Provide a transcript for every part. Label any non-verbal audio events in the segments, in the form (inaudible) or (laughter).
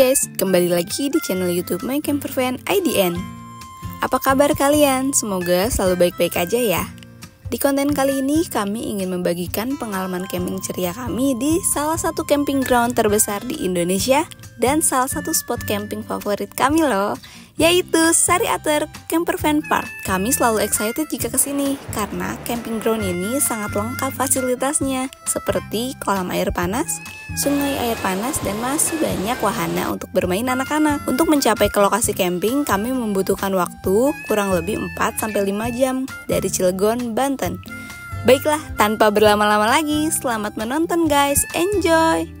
guys, kembali lagi di channel YouTube My Camper Van IDN. Apa kabar kalian? Semoga selalu baik-baik aja ya. Di konten kali ini kami ingin membagikan pengalaman camping ceria kami di salah satu camping ground terbesar di Indonesia dan salah satu spot camping favorit kami loh, yaitu Sari Ater Camper Van Park. Kami selalu excited jika ke sini karena camping ground ini sangat lengkap fasilitasnya seperti kolam air panas, sungai air panas, dan masih banyak wahana untuk bermain anak-anak. Untuk mencapai ke lokasi camping, kami membutuhkan waktu kurang lebih 4-5 jam dari Cilegon, Banten. Baiklah, tanpa berlama-lama lagi, selamat menonton guys, enjoy!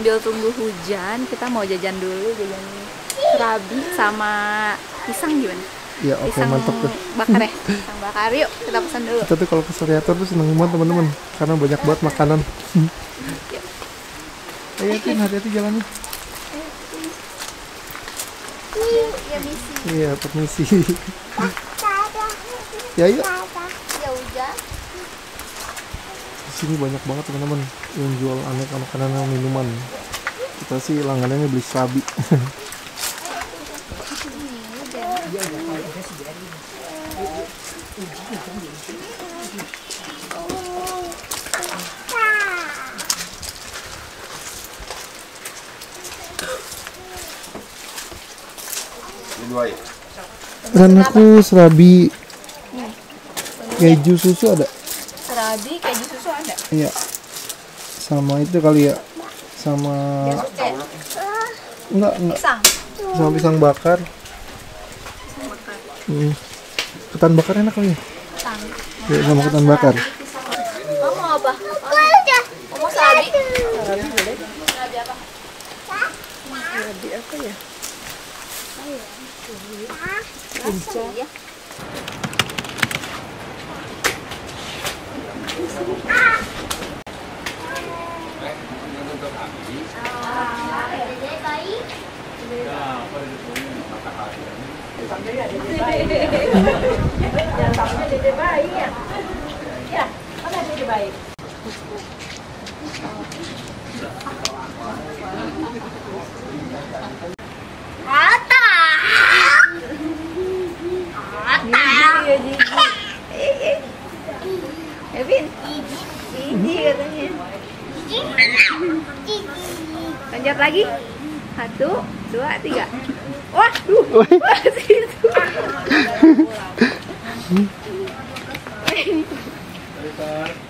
Sambil tunggu hujan, kita mau jajan dulu jajan serabi sama pisang gimana? Ya oke pisang mantap tuh. bakar ya, (laughs) pisang bakar yuk kita pesan dulu. Kita tuh kalau ke Sariator tuh seneng banget teman-teman karena banyak banget makanan. Ayo Tin, hati-hati jalannya. Iya, permisi. (laughs) ya yuk. Ya udah. Di sini banyak banget teman-teman yang jual aneka makanan dan minuman. Kita sih langganannya beli serabi. Dan aku serabi keju susu ada. Serabi keju susu ada. Iya. Sama itu kali ya. Sama enggak enggak Pisang. sama pisang bakar. Hmm. Ketan bakar enak kali ya? Ya, sama ketan bakar. Kamu mau apa? Kamu mau boleh. Apa? Apa ya? ya. Bye.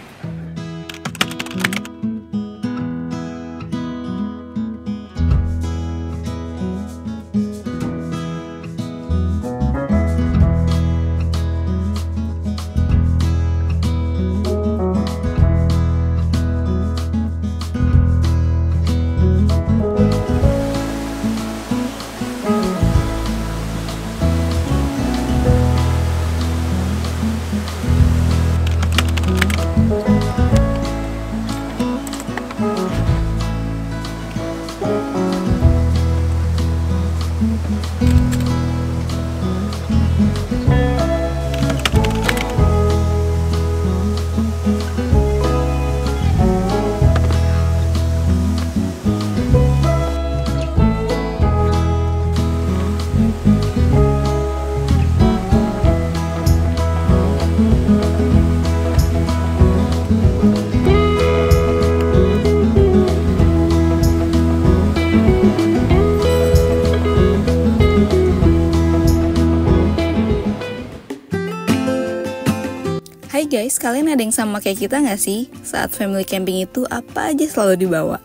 Kalian ada yang sama kayak kita nggak sih? Saat family camping itu apa aja selalu dibawa?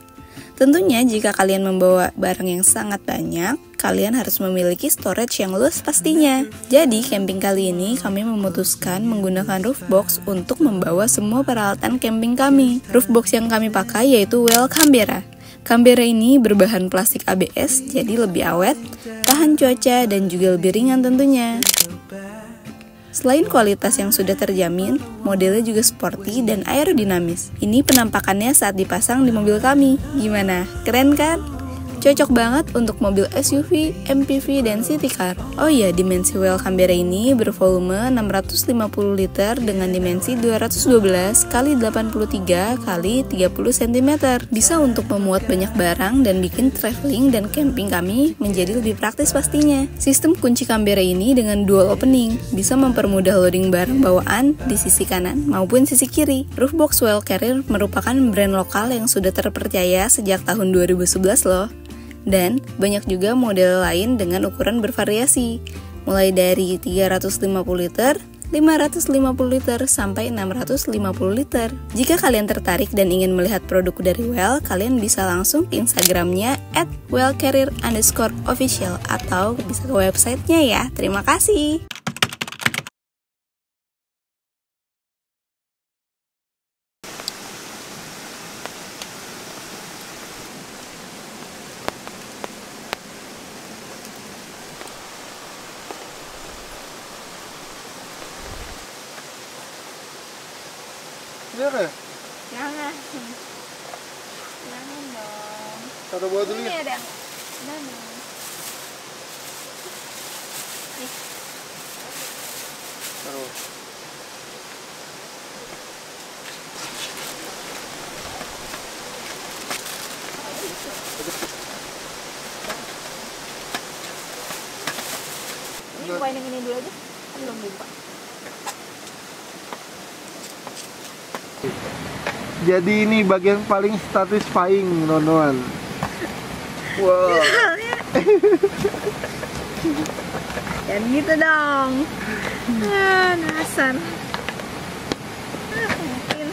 Tentunya jika kalian membawa barang yang sangat banyak, kalian harus memiliki storage yang luas pastinya. Jadi camping kali ini kami memutuskan menggunakan roof box untuk membawa semua peralatan camping kami. Roof box yang kami pakai yaitu Well Canberra. Canberra ini berbahan plastik ABS, jadi lebih awet, tahan cuaca, dan juga lebih ringan tentunya. Selain kualitas yang sudah terjamin, modelnya juga sporty dan aerodinamis. Ini penampakannya saat dipasang di mobil kami. Gimana? Keren kan? Cocok banget untuk mobil SUV, MPV, dan city car. Oh iya, dimensi well Canberra ini bervolume 650 liter dengan dimensi 212 kali 83 kali 30 cm. Bisa untuk memuat banyak barang dan bikin traveling dan camping kami menjadi lebih praktis pastinya. Sistem kunci Canberra ini dengan dual opening bisa mempermudah loading barang bawaan di sisi kanan maupun sisi kiri. Roofbox Well Carrier merupakan brand lokal yang sudah terpercaya sejak tahun 2011 loh dan banyak juga model lain dengan ukuran bervariasi, mulai dari 350 liter, 550 liter, sampai 650 liter. Jika kalian tertarik dan ingin melihat produk dari Well, kalian bisa langsung ke Instagramnya at official atau bisa ke websitenya ya. Terima kasih. Ya? Jangan. Jangan dong. Taruh bawah dulu ya? ada. Jangan. Taruh. Ini bukain yang ini dulu aja. Belum buka. Jadi ini bagian paling satisfying, teman-teman. Wow. (laughs) Jangan gitu dong. Ah. Ah, mungkin.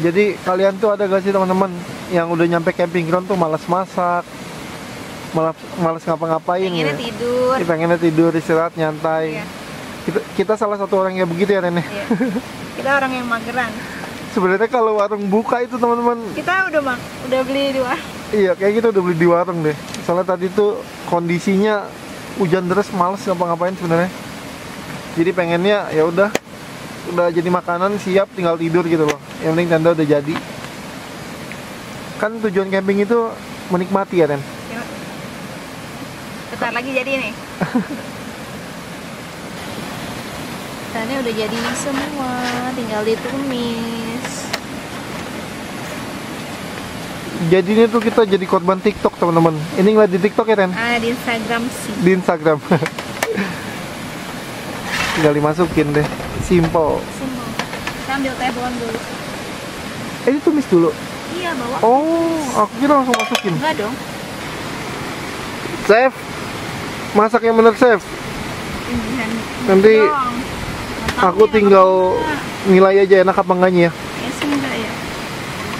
Jadi kalian tuh ada gak sih teman-teman yang udah nyampe camping ground tuh malas masak, malas malas ngapa-ngapain Pengennya ya? tidur. Ih, pengennya tidur istirahat nyantai. Iya. Kita, kita salah satu orang yang begitu ya Nenek. Iya. Kita orang yang mageran. (laughs) Sebenarnya kalau warung buka itu teman-teman, Kita udah mak udah beli dua. iya kayak gitu udah beli di warung deh. Soalnya tadi tuh kondisinya hujan deras, males ngapa-ngapain sebenarnya. Jadi pengennya ya udah udah jadi makanan siap tinggal tidur gitu loh. Yang penting tenda udah jadi. Kan tujuan camping itu menikmati ya Ren. Bentar lagi jadi nih. (laughs) Tanya udah jadi semua, tinggal ditumis. Jadi ini tuh kita jadi korban TikTok teman-teman. Ini ngeliat di TikTok ya Ren? Ah di Instagram sih. Di Instagram. Tinggal dimasukin deh. Simple. Semua. Kita ambil teh bawang dulu. Eh ini tumis dulu. Iya bawa. Oh, aku kira langsung masukin. Enggak dong. Chef, masak yang bener chef. Nanti dong. Aku tinggal nilai aja enak apa enggaknya ya. Ya ya.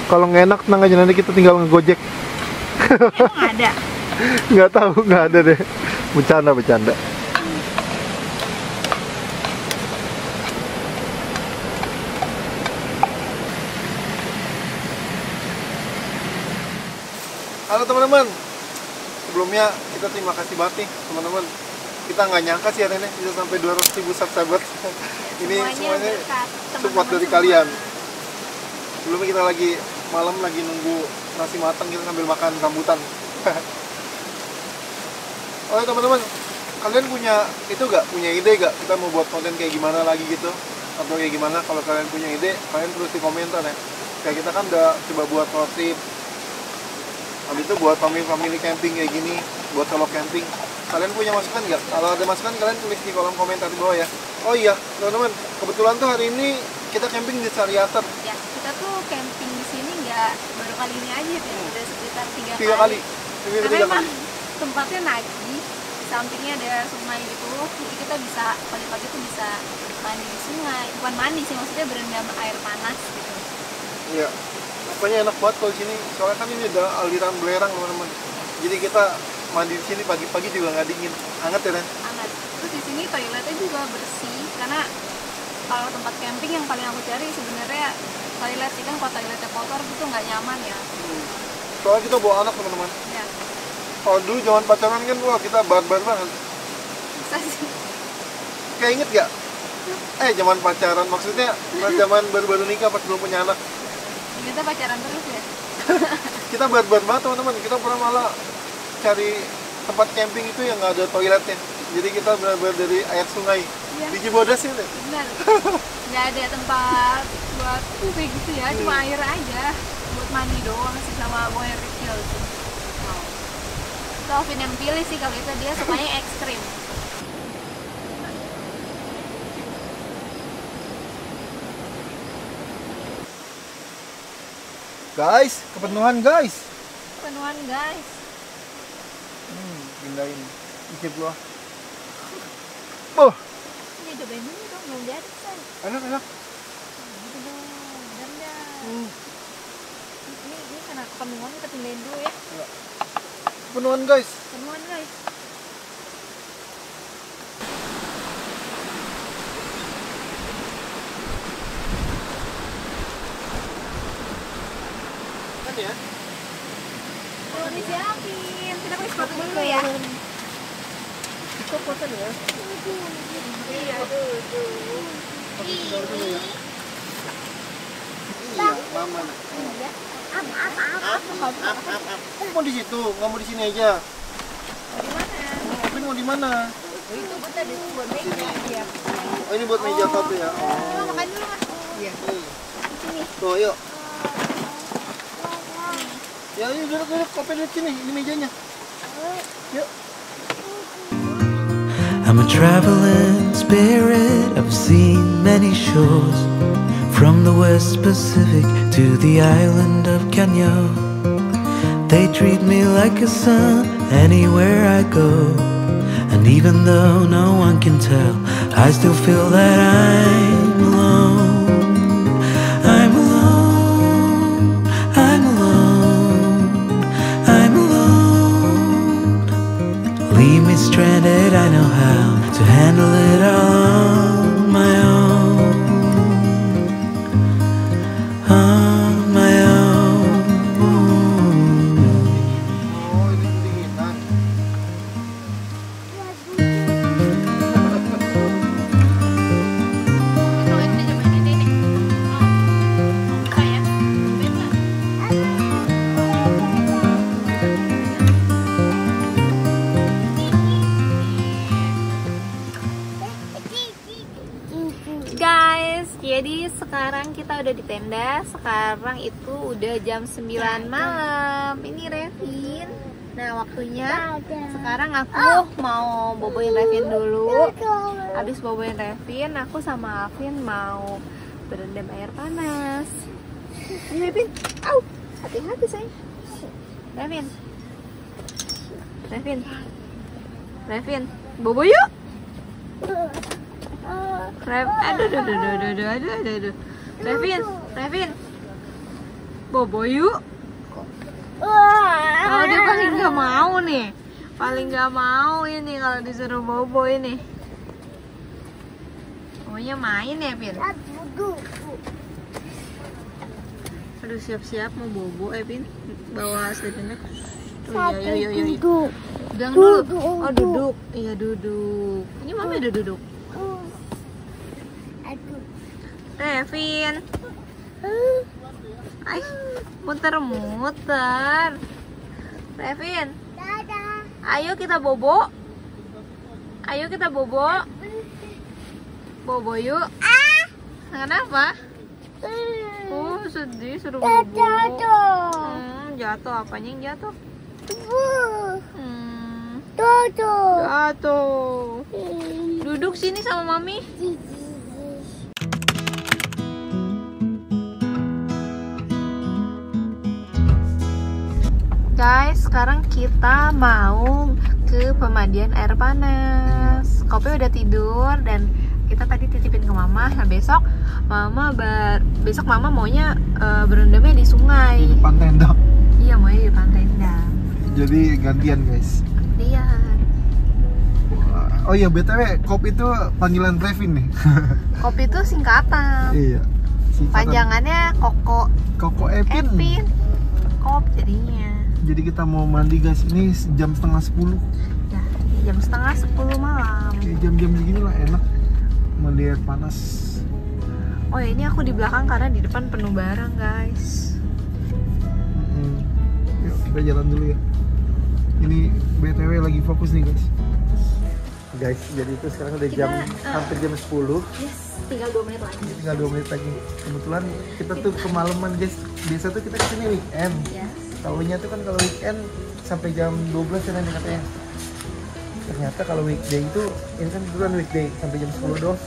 Kalau nggak enak tenang aja nanti kita tinggal ngegojek. Emang ada. (laughs) Nggak tahu, nggak ada deh. Bercanda, bercanda. Halo teman-teman. Sebelumnya kita terima kasih banget nih teman-teman. Kita nggak nyangka sih ya Nenek bisa sampai 200 ribu subscribers. (laughs) Ini semuanya berkat support dari semua. kalian. Sebelumnya kita lagi malam lagi nunggu nasi matang kita sambil makan rambutan. (laughs) Oke teman-teman, kalian punya itu gak punya ide gak kita mau buat konten kayak gimana lagi gitu atau kayak gimana? Kalau kalian punya ide, kalian tulis di komentar ya. Kayak kita kan udah coba buat road trip, habis itu buat family-family camping kayak gini, buat solo camping. Kalian punya masukan nggak? Kalau ada masukan kalian tulis di kolom komentar di bawah ya. Oh iya, teman-teman, kebetulan tuh hari ini kita camping di Sariater. Ya, kita tuh camping di sini nggak baru kali ini aja deh, udah sekitar tiga, tiga kali. Karena tiga emang kali. tempatnya nagih, sampingnya ada sungai gitu. Jadi kita bisa pagi-pagi tuh bisa mandi di sungai. Bukan mandi sih maksudnya berendam air panas gitu. Iya. Pokoknya enak banget kalau di sini. Soalnya kan ini ada aliran belerang teman-teman. Jadi kita mandi di sini pagi-pagi juga nggak dingin. Hangat ya Ren? hangat. Terus di sini toiletnya juga bersih karena kalau tempat camping yang paling aku cari sebenarnya toilet sih kan kalau toiletnya kotor itu nggak nyaman ya. Soalnya kita bawa anak teman-teman. Ya kalau dulu zaman pacaran kan wah kita barbar banget. Bisa sih. Kayak inget gak? (laughs) eh zaman pacaran maksudnya pas zaman baru-baru nikah pas belum punya anak. Kita pacaran terus ya. (laughs) Kita barbar banget teman-teman. Kita pernah malah cari tempat camping itu yang nggak ada toiletnya. Jadi kita benar-benar dari air sungai. Iya. di Cibodas sih Ren. benar. Nggak ada tempat buat kayak gitu ya cuma air aja. Buat mandi doang sih sama buang air kecil. Gitu wow. itu Alvin yang pilih sih kalau itu dia sukanya ekstrim. Guys kepenuhan guys. Penuhan guys. hmm, pindahin. Icip gua. Oh ini cobain dulu dong belum jadi say. Enak enak. Gitu dong rendah. Hmm, ini ini karena penuhan kita pindahin dulu ya. Kepenuhan guys. Penuhan guys. Kan ya? belum disiapin kita pakai sepatu dulu ya. Ya iya Kita dulu. Ya iya mama. Nih iya apa? Apa? Apa? Apa? Kamu mau di situ, nggak mau di sini aja. di mana Tapi mau di mana? itu buat tadi buat meja iya. Oh ini buat meja satu ya. Oh. Makan dulu mas. Iya. Sini. Tuh, yuk. Ya, yuk duduk duduk, kopi sini, ini mejanya. Yuk. I'm a traveling spirit. I've seen many shores from the West Pacific to the island of Kenya. They treat me like a son anywhere I go. And even though no one can tell, I still feel that I'm to handle it all ada udah di tenda. Sekarang itu udah jam 9 malam. Ini Revin. Nah waktunya sekarang aku mau boboin Revin dulu. Habis boboin Revin aku sama Alvin mau berendam air panas. Ini Revin. Au hati-hati sayang Revin. Revin. Revin bobo yuk. Rev aduh aduh aduh aduh aduh aduh aduh. Revin, Revin, bobo yuk. Kalau dia paling nggak mau nih, paling nggak mau ini kalau disuruh bobo ini. Maunya main ya, Pin? Aduh, siap-siap mau bobo, eh, Pin. Bawa sleeping bag. Oh, iya, iya, iya, iya. Pegang dulu. Oh, duduk. Iya, duduk. Ini mami udah duduk. Revin. Ay, muter-muter. Revin, ayo kita bobo. Ayo kita bobo. Bobo yuk. Kenapa? Oh, sedih suruh bobo. Hmm, jatuh apanya yang jatuh? Hmm, jatuh. Duduk sini sama mami. Guys, sekarang kita mau ke pemandian air panas. Kopi udah tidur dan kita tadi titipin ke mama. Nah besok mama bar besok mama maunya eh, berendamnya di sungai. Di depan tenda. Iya maunya di pantai Endang. Jadi gantian guys. Lihat. Oh iya BTW, Kop itu panggilan Revin nih. (laughs) Kopi itu singkatan. iya. Singkatan Panjangannya Koko Koko Epin. Epin. Kop jadinya. Jadi kita mau mandi guys. Ini jam setengah 10. Ya, jam setengah sepuluh malam. Jam-jam segini lah enak. Mandi air panas. Oh ya ini aku di belakang karena di depan penuh barang guys. Mm-mm. Yuk kita jalan dulu ya. Ini BTW lagi fokus nih guys. Guys, jadi itu sekarang udah jam Kita, uh, hampir jam 10. Yes, tinggal dua menit lagi. Tinggal 2 menit lagi. Kebetulan kita tuh kemalaman guys. Biasa tuh kita ke sini weekend. Yes. Tahunya tuh kan kalau weekend sampai jam 12 ya nanti katanya. Ternyata kalau weekday itu ini kan bulan weekday sampai jam 10 doang.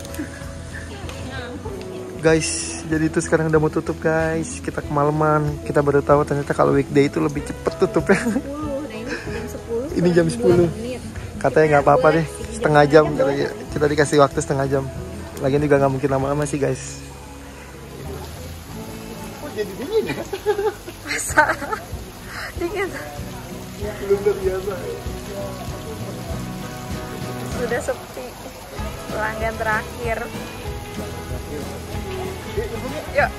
Guys, jadi itu sekarang udah mau tutup guys. Kita kemalaman. Kita baru tahu ternyata kalau weekday itu lebih cepet tutupnya. 10, nah (laughs) ini jam 10. Ini jam 10. menit. Katanya nggak apa-apa deh. Setengah jam katanya. Kita dikasih waktu setengah jam. Lagian juga nggak mungkin lama-lama sih guys. Oh jadi dingin ya? Masa? Dingin. Belum terbiasa. Sudah sepi. Pelanggan terakhir. Yuk.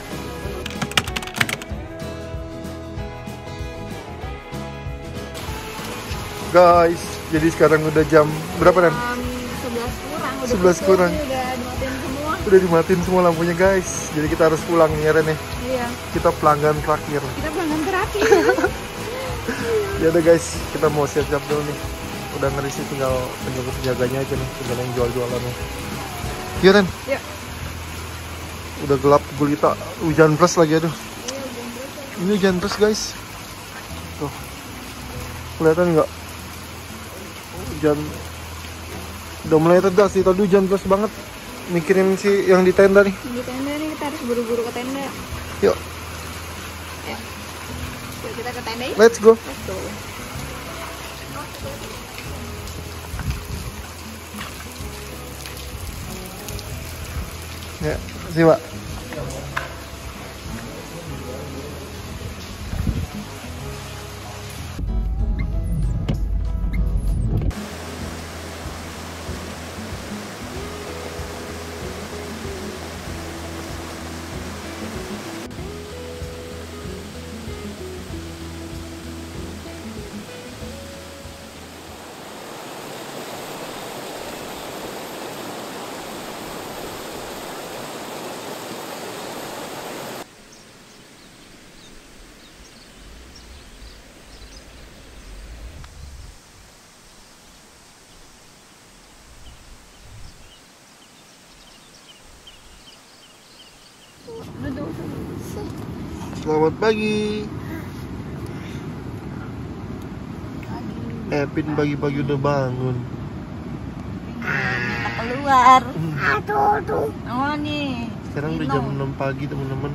Guys, jadi sekarang udah jam berapa dan? Jam 11 kurang. Udah 11 tutup, kurang. Udah dimatiin semua. Udah dimatiin semua lampunya guys. Jadi kita harus pulang nih ya Ren ya. Iya. Kita pelanggan terakhir. Kita pelanggan terakhir. (laughs) Ya udah guys, kita mau siap-siap dulu nih. Udah ngeri sih tinggal penjaga-penjaganya aja nih, tinggal yang jual-jualannya. Iya Ren, Yuk. udah gelap gulita, hujan deras lagi aduh. Iya? Ini hujan deras guys. Tuh. Kelihatan nggak? Hujan udah mulai reda sih, tadi hujan deras banget. Mikirin si yang di tenda nih. Di tenda nih kita harus buru-buru ke tenda. Yuk, Yuk kita ke tenda yuk. let's go. Let's go. Ya, sih Pak. Selamat pagi. Epin pagi-pagi udah bangun. Kita keluar. Aduh, aduh. Oh nih. Sekarang udah jam 6 pagi teman-teman.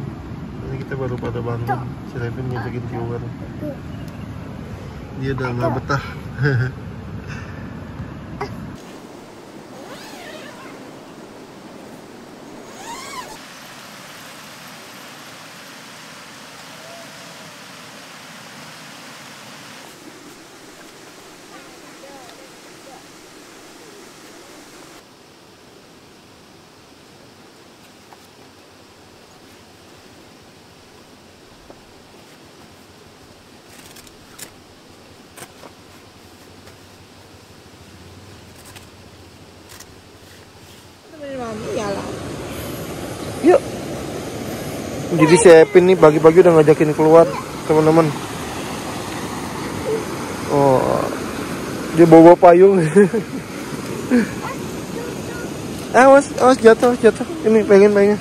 Ini kita baru pada bangun. Si Revin ngajakin keluar. Dia udah nggak betah. (laughs) Temenin mami jalan. Yuk. Jadi si Epin nih pagi-pagi udah ngajakin keluar teman-teman. Oh, dia bawa payung. (laughs) awas, awas jatuh, jatuh. Ini pengen pengen.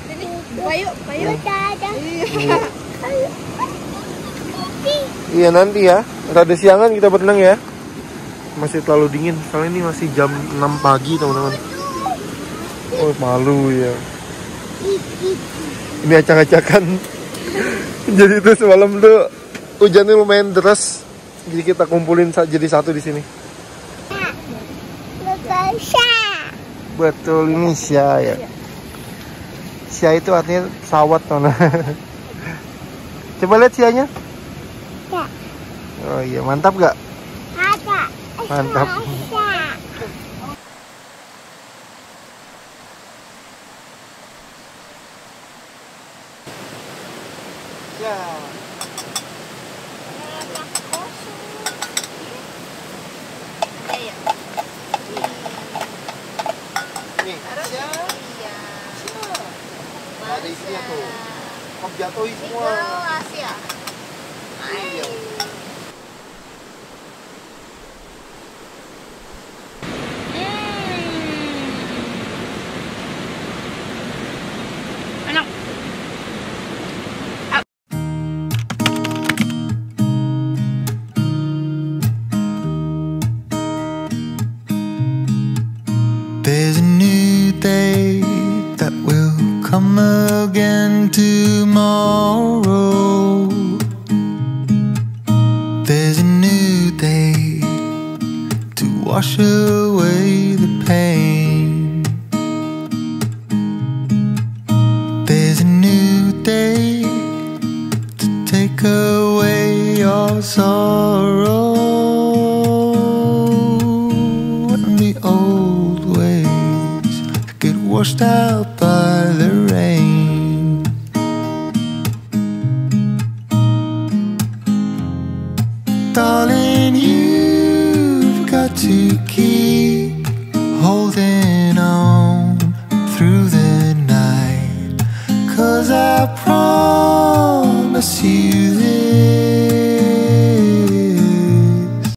Payu, payu. Iya nanti ya, rada siangan kita berenang ya. Masih terlalu dingin, soalnya ini masih jam 6 pagi teman-teman. Oh malu ya. Ini acak-acakan. (laughs) Jadi itu semalam tuh hujannya lumayan deras. Jadi kita kumpulin jadi satu di sini. Betul ini Sya ya. Sya itu artinya pesawat Nona. (laughs) Coba lihat Syanya. Ya. Oh iya, mantap gak? Mantap. Ada isinya tuh. Kamu jatuhin semua. Iya. что